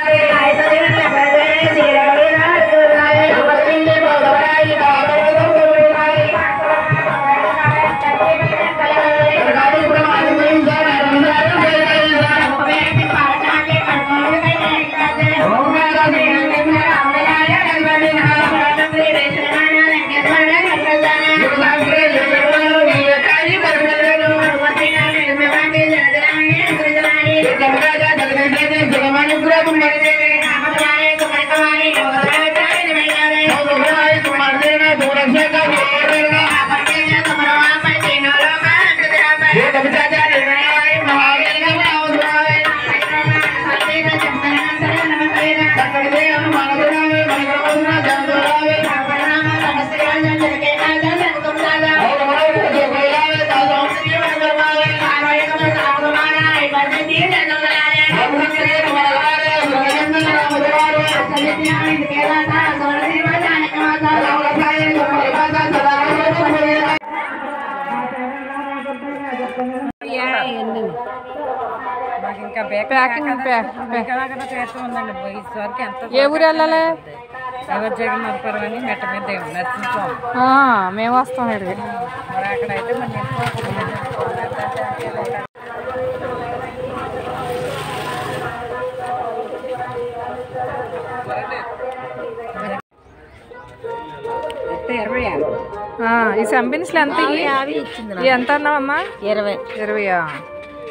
Friday. మాకు ఇంకా బేక packing ప్యా- ప్యా- బేకలాగా చేస్తూ ఉందండి. ఈసారికి ఎంత ఏ ఊరు వెళ్ళాలి? నవజగన్ నరపురం అని మెట్ట మీద మేము వస్తాం ఇక్కడికి. మరి అక్కడైతే మన ఈ సంపిన్స్లు ఎంత ఎంత అన్నావమ్మా? ఇరవై. ఇరవయా?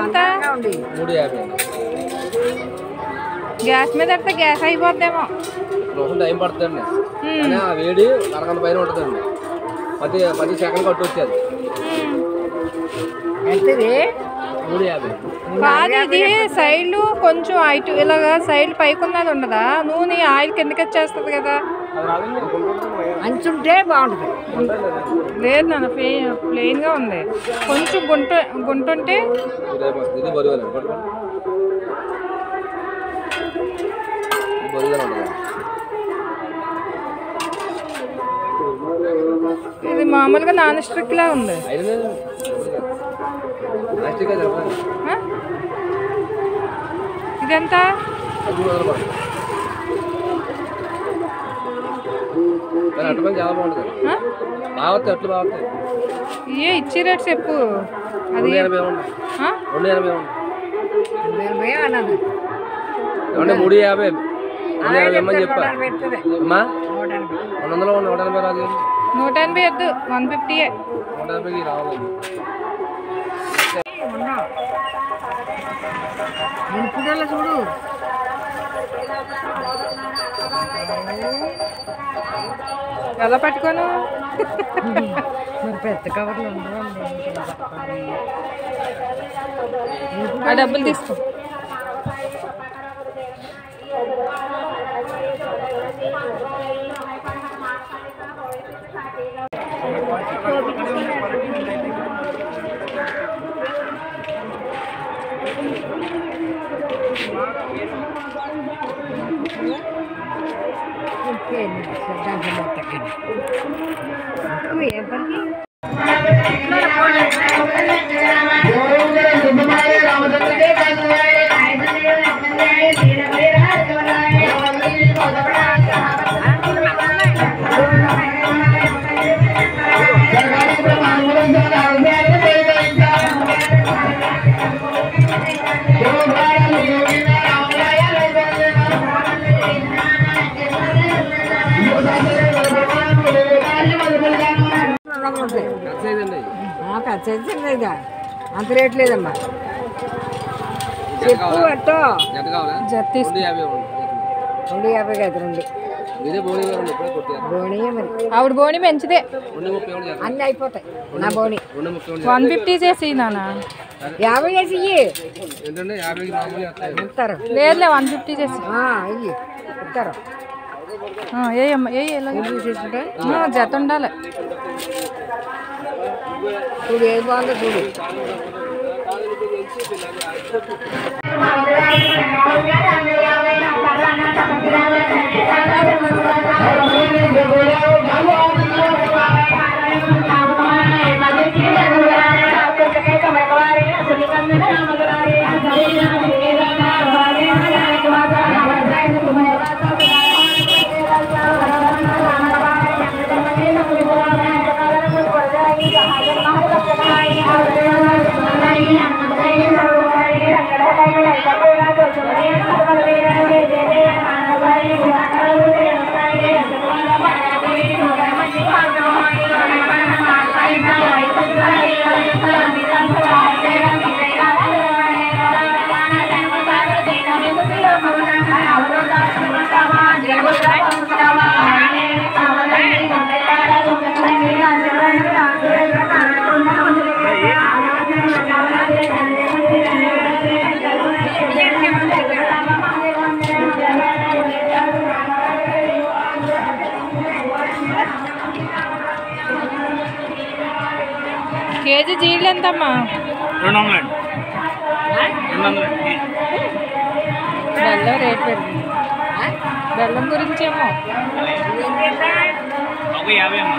ఎంత యాభై గ్యాస్ మీద పెడితే గ్యాస్ అయిపోద్దేమో. రోజు టైం ఆ వేడి అరగంట పైన ఉంటుందండి పది పది సెకండ్ కట్టు వచ్చేది. కాదు ఇది సైడ్ కొంచెం ఇటు ఇలాగా సైడ్ పైకి ఉన్నది ఉండదా? నూనె ఆయిల్ కిందకి వచ్చేస్తుంది కదా. అంచుంటే బాగుంటుంది. లేదు నాన్న ప్లెయిన్ ప్లెయిన్గా ఉంది. కొంచెం గుంట గుంటుంటే ఇది మామూలుగా నాన్ స్టిక్ లా ఉంది? ఇదెంత? ఎనభై ఉంది ఎనభై అన్నది ఏమంటే మూడు యాభై రెండు ఎనభై ఇమ్మని చెప్పా పెడుతుంది అమ్మా నూట ఎనభై రెండు వందలు నూట ఎనభై రాదు నూట ఎనభై వద్దు వన్ ఫిఫ్టీయే నూట ఎనభైకి రావాలి నిలుపుదల చూడు ఎలా పట్టుకోను? మరి పెద్ద కవర్లు ఉండవండి. ఆ డబ్బులు తీసుకో. Mungkin sedang memotongkan. Aku ya pergi. Ramadhan ఖర్చు అయితే ఇక అంత రేట్ లేదమ్మా. కావాలా? అట్టో. జత రెండు యాభై కదా రెండు. ఆవిడ బోని మంచిదే. అన్నీ అయిపోతాయి. నా బోని. వన్ ఫిఫ్టీ చేసి నాన్న. యాభై చేస్తాయి. ఇస్తారు. లేదులే వన్ ఫిఫ్టీ చేసి ఇస్తారు. ఏ జత ఉండాలి. చూడు ఏం బాగుందో చూడు. అందరూ ఎంతమ్మా? రెండు వందలండి రెండు వందలండి బెల్లం రేట్ పెరిగింది. బెల్లం గురించేమో ఒక యాభై అమ్మా.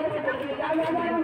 ya, ya,